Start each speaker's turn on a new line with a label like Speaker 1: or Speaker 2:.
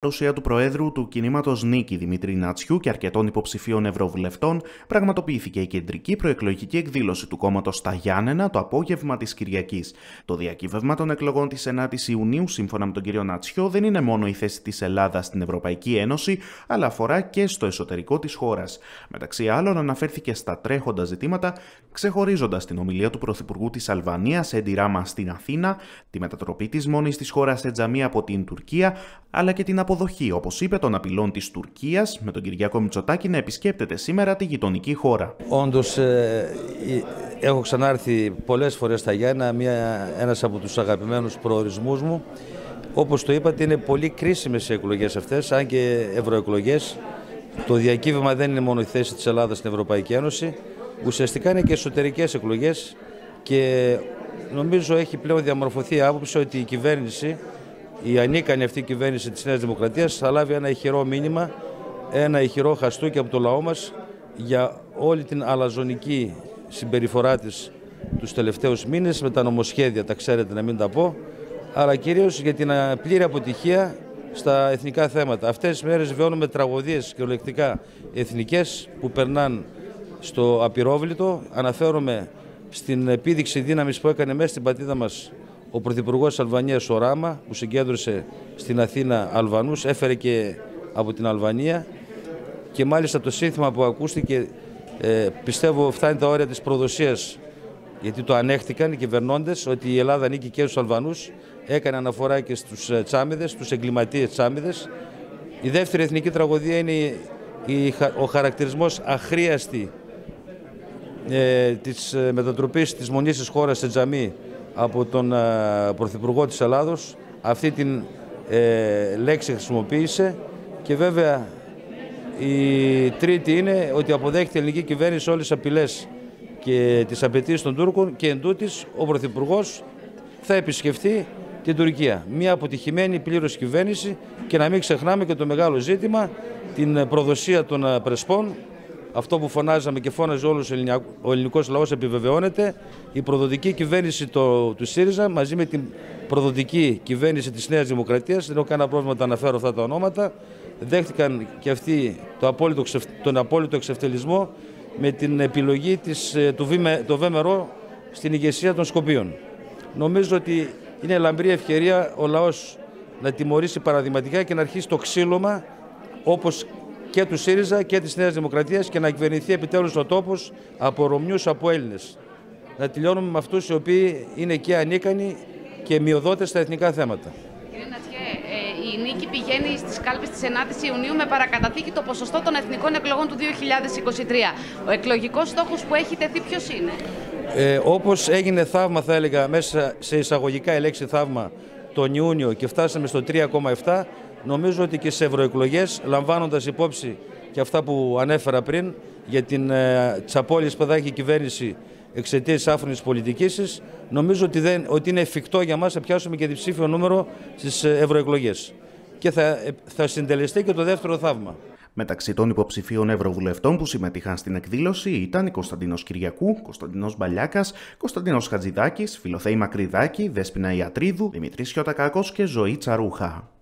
Speaker 1: Παρουσία του Προέδρου του κινήματος Νίκη Δημήτρη Νατσιού και αρκετών υποψηφίων Ευρωβουλευτών πραγματοποιήθηκε η κεντρική προεκλογική εκδήλωση του κόμματος στα Γιάννενα το απόγευμα της Κυριακής. Το διακύβευμα των εκλογών της 9η Ιουνίου, σύμφωνα με τον κύριο Νατσιό, δεν είναι μόνο η θέση της Ελλάδας στην Ευρωπαϊκή Ένωση, αλλά αφορά και στο εσωτερικό της χώρας. Μεταξύ άλλων, αναφέρθηκε στα τρέχοντα ζητήματα, ξεχωρίζοντας την ομιλία του Πρωθυπουργού της Αλβανίας, Έντι Ράμα, στην Αθήνα, τη μετατροπή της μόνης της χώρας σε τζαμί από την Τουρκία, αλλά και την αποδοχή, όπως είπε, των απειλών της Τουρκίας, με τον Κυριακό Μητσοτάκη να επισκέπτεται σήμερα τη γειτονική χώρα.
Speaker 2: Όντως, ε, έχω ξανάρθει πολλές φορές στα Γιάννα, ένας από τους αγαπημένους προορισμούς μου. Όπως το είπατε, είναι πολύ κρίσιμες οι εκλογές αυτές, αν και ευρωεκλογές. Το διακύβευμα δεν είναι μόνο η θέση της Ελλάδας στην Ευρωπαϊκή Ένωση. Ουσιαστικά είναι και εσωτερικές εκλογές και νομίζω έχει πλέον διαμορφωθεί η άποψη ότι η κυβέρνηση η ανίκανη αυτή κυβέρνηση της Νέας Δημοκρατίας θα λάβει ένα ηχηρό μήνυμα, ένα ηχηρό χαστούκι από το λαό μας για όλη την αλαζονική συμπεριφορά της τους τελευταίους μήνες με τα νομοσχέδια, τα ξέρετε να μην τα πω, αλλά κυρίως για την πλήρη αποτυχία στα εθνικά θέματα. Αυτές τις μέρες βιώνουμε τραγωδίες κυριολεκτικά εθνικές που περνάνε στο απειρόβλητο. Αναφέρομαι στην επίδειξη δύναμης που έκανε μέσα στην πατήδα μας ο Πρωθυπουργός Αλβανίας ο Ράμα, που συγκέντρωσε στην Αθήνα Αλβανούς, έφερε και από την Αλβανία και μάλιστα το σύνθημα που ακούστηκε ε, πιστεύω φτάνει τα όρια της προδοσίας γιατί το ανέχτηκαν οι κυβερνώντες ότι η Ελλάδα νίκη και στους Αλβανούς έκανε αναφορά και στους ε, τσάμιδες, στους εγκληματίες τσάμιδες. Η δεύτερη εθνική τραγωδία είναι η, ο χαρακτηρισμός αχρίαστη ε, της ε, μετατροπής της μονής της χώρας σε τζαμί από τον ε, Πρωθυπουργό της Ελλάδος. Αυτή την ε, λέξη χρησιμοποίησε και βέβαια η τρίτη είναι ότι αποδέχεται η ελληνική κυβέρνηση όλες τις απειλές και τις απαιτήσεις των Τούρκων και εν τούτης, ο Πρωθυπουργός θα επισκεφτεί την Τουρκία. Μια αποτυχημένη πλήρως κυβέρνηση και να μην ξεχνάμε και το μεγάλο ζήτημα, την προδοσία των ε, Πρεσπών αυτό που φωνάζαμε και φώναζε όλου ο ελληνικός λαός επιβεβαιώνεται. Η προδοτική κυβέρνηση το, του ΣΥΡΙΖΑ μαζί με την προδοτική κυβέρνηση της Νέας Δημοκρατίας, δεν έχω κανένα πρόβλημα να αναφέρω αυτά τα ονόματα, δέχτηκαν και αυτοί το απόλυτο, τον απόλυτο εξευτελισμό με την επιλογή της, ε, του το ΒΜΡΟ στην ηγεσία των Σκοπίων. Νομίζω ότι είναι λαμπρή ευκαιρία ο λαός να τιμωρήσει παραδειγματικά και να αρχίσει το ξύλωμα όπως και του ΣΥΡΙΖΑ και της Νέας Δημοκρατίας και να κυβερνηθεί επιτέλους ο τόπος από Ρωμιούς, από Έλληνες. Να τελειώνουμε με αυτούς οι οποίοι είναι και ανίκανοι και μειοδότες στα εθνικά θέματα.
Speaker 3: Κύριε Νατιέ, ε, η νίκη πηγαίνει στις κάλπες της 9ης Ιουνίου με παρακαταθήκη το ποσοστό των εθνικών εκλογών του 2023. Ο εκλογικός στόχος που έχει τεθεί ποιος είναι;
Speaker 2: Ε, όπως έγινε θαύμα θα έλεγα μέσα σε εισαγωγικά η λέξη θαύμα τον Ιούνιο και φτάσαμε στο 3,7 νομίζω ότι και σε ευρωεκλογές, λαμβάνοντας υπόψη και αυτά που ανέφερα πριν για την ε, τσαπόλης που θα έχει η κυβέρνηση εξαιτίας τη άφρονης πολιτική τη, νομίζω ότι, δεν, ότι είναι εφικτό για μας να πιάσουμε και διψήφιο νούμερο στις ε, ευρωεκλογές. Και θα, ε, θα συντελεστεί και το δεύτερο θαύμα.
Speaker 1: Μεταξύ των υποψηφίων Ευρωβουλευτών που συμμετείχαν στην εκδήλωση ήταν η Κωνσταντίνος Κυριακού, Κωνσταντίνος Μπαλιάκας, Κωνσταντίνος Χατζηδάκης, Φιλοθέη Μακρυδάκη, Δέσπινα Ιατρίδου, Δημητρή Σιωτακάκο και Ζωή Τσαρούχα.